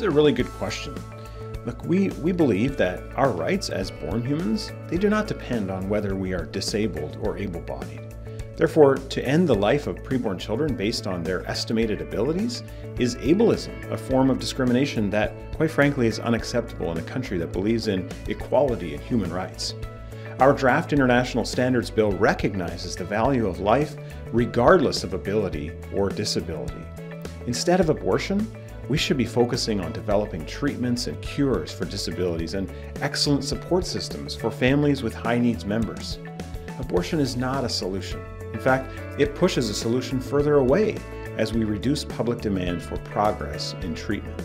a really good question. Look, we, we believe that our rights as born humans, they do not depend on whether we are disabled or able-bodied. Therefore, to end the life of preborn children based on their estimated abilities is ableism, a form of discrimination that, quite frankly, is unacceptable in a country that believes in equality and human rights. Our draft international standards bill recognizes the value of life regardless of ability or disability. Instead of abortion, we should be focusing on developing treatments and cures for disabilities and excellent support systems for families with high needs members. Abortion is not a solution. In fact, it pushes a solution further away as we reduce public demand for progress in treatment.